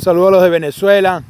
Un saludo a los de Venezuela.